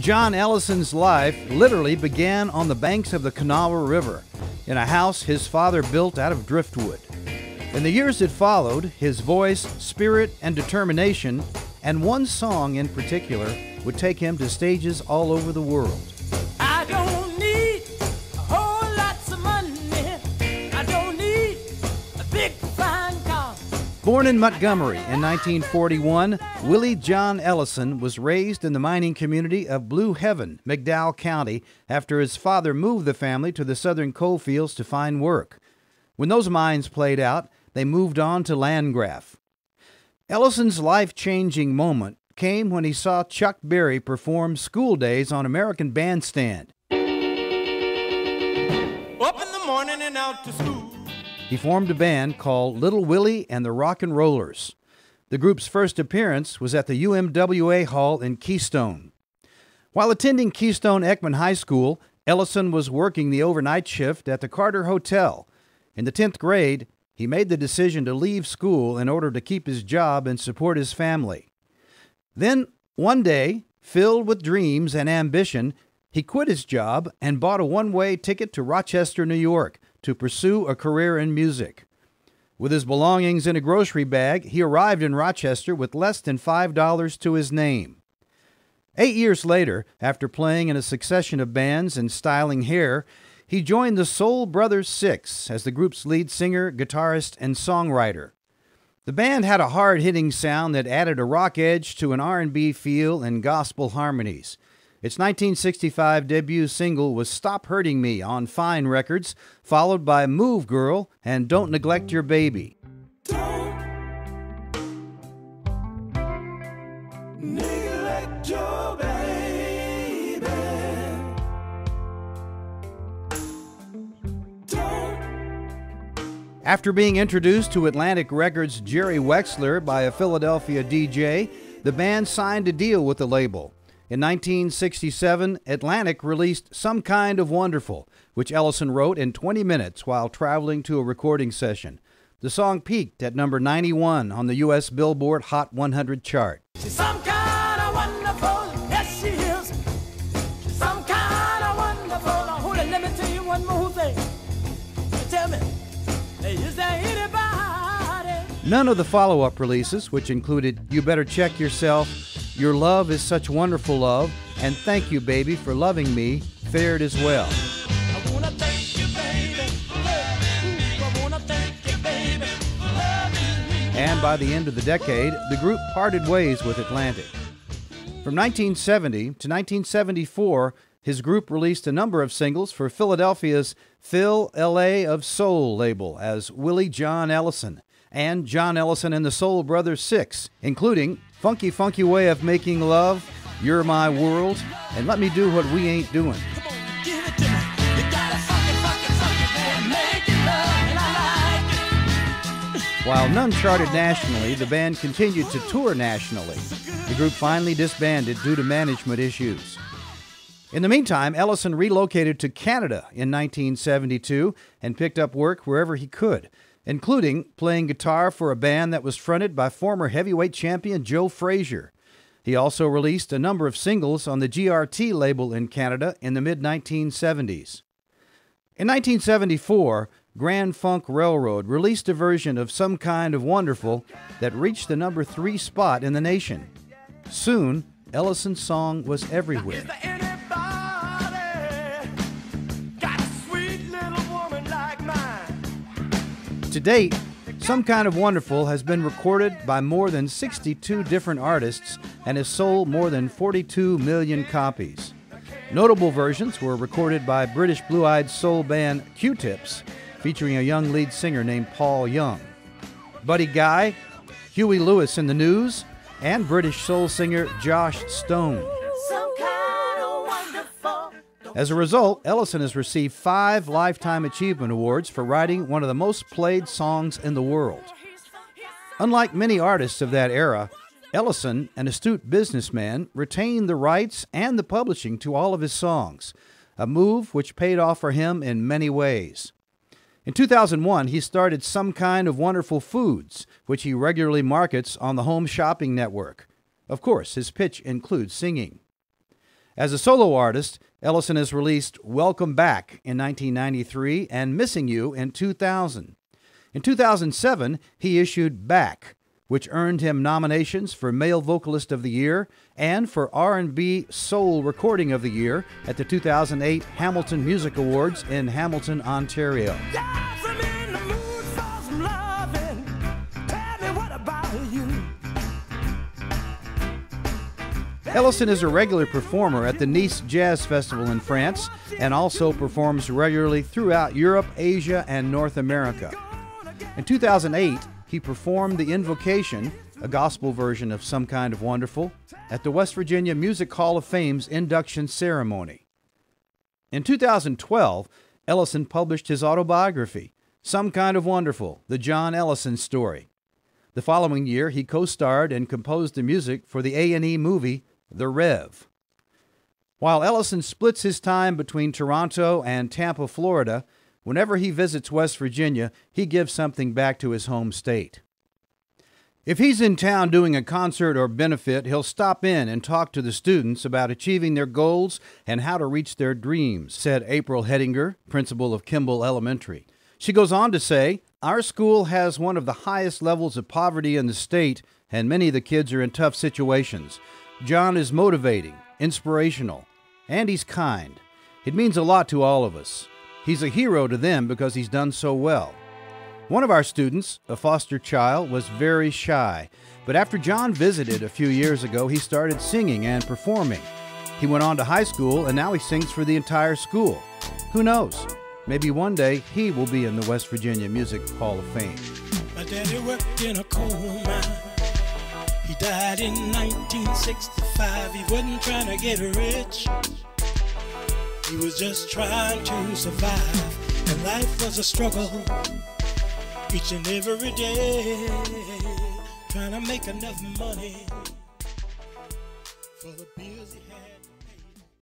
John Ellison's life literally began on the banks of the Kanawha River in a house his father built out of driftwood. In the years that followed, his voice, spirit, and determination, and one song in particular, would take him to stages all over the world. Born in Montgomery in 1941, Willie John Ellison was raised in the mining community of Blue Heaven, McDowell County, after his father moved the family to the southern coal fields to find work. When those mines played out, they moved on to Landgraff. Ellison's life changing moment came when he saw Chuck Berry perform School Days on American Bandstand. Up in the morning and out to school. He formed a band called Little Willie and the Rock and Rollers. The group's first appearance was at the UMWA Hall in Keystone. While attending Keystone Eckman High School, Ellison was working the overnight shift at the Carter Hotel. In the 10th grade, he made the decision to leave school in order to keep his job and support his family. Then, one day, filled with dreams and ambition, he quit his job and bought a one way ticket to Rochester, New York to pursue a career in music. With his belongings in a grocery bag, he arrived in Rochester with less than $5 to his name. Eight years later, after playing in a succession of bands and styling hair, he joined the Soul Brothers Six as the group's lead singer, guitarist, and songwriter. The band had a hard-hitting sound that added a rock edge to an R&B feel and gospel harmonies. Its 1965 debut single was Stop Hurting Me on Fine Records, followed by Move Girl and Don't Neglect Your Baby. After being introduced to Atlantic Records' Jerry Wexler by a Philadelphia DJ, the band signed a deal with the label. In 1967, Atlantic released Some Kind of Wonderful, which Ellison wrote in 20 minutes while traveling to a recording session. The song peaked at number 91 on the U.S. Billboard Hot 100 chart. She's some kind of wonderful. Yes, she is. She's some kind of wonderful. Now, hold it, let me tell you one more thing. Tell me, is there anybody? None of the follow up releases, which included You Better Check Yourself, Your Love is Such Wonderful Love, and Thank You Baby for Loving Me, fared as well. I wanna thank you, baby. Ooh, I wanna thank you, baby. for loving me. And by the end of the decade, the group parted ways with Atlantic. From 1970 to 1974, his group released a number of singles for Philadelphia's Phil LA of Soul label as Willie John Ellison and John Ellison and the Soul Brothers Six, including Funky Funky Way of Making Love, You're My World, and Let Me Do What We Ain't Doing. While none charted nationally, the band continued to tour nationally. The group finally disbanded due to management issues. In the meantime, Ellison relocated to Canada in 1972 and picked up work wherever he could, including playing guitar for a band that was fronted by former heavyweight champion Joe Frazier. He also released a number of singles on the GRT label in Canada in the mid 1970s. In 1974, Grand Funk Railroad released a version of Some Kind of Wonderful that reached the number three spot in the nation. Soon, Ellison's song was everywhere. To date, Some Kind of Wonderful has been recorded by more than 62 different artists and has sold more than 42 million copies. Notable versions were recorded by British blue eyed soul band Q Tips, featuring a young lead singer named Paul Young. Buddy Guy, Huey Lewis and the News, and British soul singer Joss Stone. As a result, Ellison has received five Lifetime Achievement Awards for writing one of the most played songs in the world. Unlike many artists of that era, Ellison, an astute businessman, retained the rights and the publishing to all of his songs, a move which paid off for him in many ways. In 2001, he started Some Kind of Wonderful Foods, which he regularly markets on the Home Shopping Network. Of course, his pitch includes singing. As a solo artist, Ellison has released Welcome Back in 1993 and Missing You in 2000. In 2007, he issued Back, which earned him nominations for Male Vocalist of the Year and for R&B Soul Recording of the Year at the 2008 Hamilton Music Awards in Hamilton, Ontario. Yes, Ellison is a regular performer at the Nice Jazz Festival in France and also performs regularly throughout Europe, Asia, and North America. In 2008, he performed The Invocation, a gospel version of Some Kind of Wonderful, at the West Virginia Music Hall of Fame's induction ceremony. In 2012, Ellison published his autobiography, Some Kind of Wonderful, The John Ellison Story. The following year, he co-starred and composed the music for the A&E movie The Rev. While Ellison splits his time between Toronto and Tampa, Florida, whenever he visits West Virginia, he gives something back to his home state. If he's in town doing a concert or benefit, he'll stop in and talk to the students about achieving their goals and how to reach their dreams, said April Hedinger, principal of Kimball Elementary. She goes on to say, Our school has one of the highest levels of poverty in the state, and many of the kids are in tough situations. John is motivating, inspirational, and he's kind. It means a lot to all of us. He's a hero to them because he's done so well. One of our students, a foster child, was very shy, but after John visited a few years ago, he started singing and performing. He went on to high school and now he sings for the entire school. Who knows? Maybe one day he will be in the West Virginia Music Hall of Fame. Died in 1965. He wasn't trying to get rich. He was just trying to survive. And life was a struggle each and every day. Trying to make enough money for the bills he had.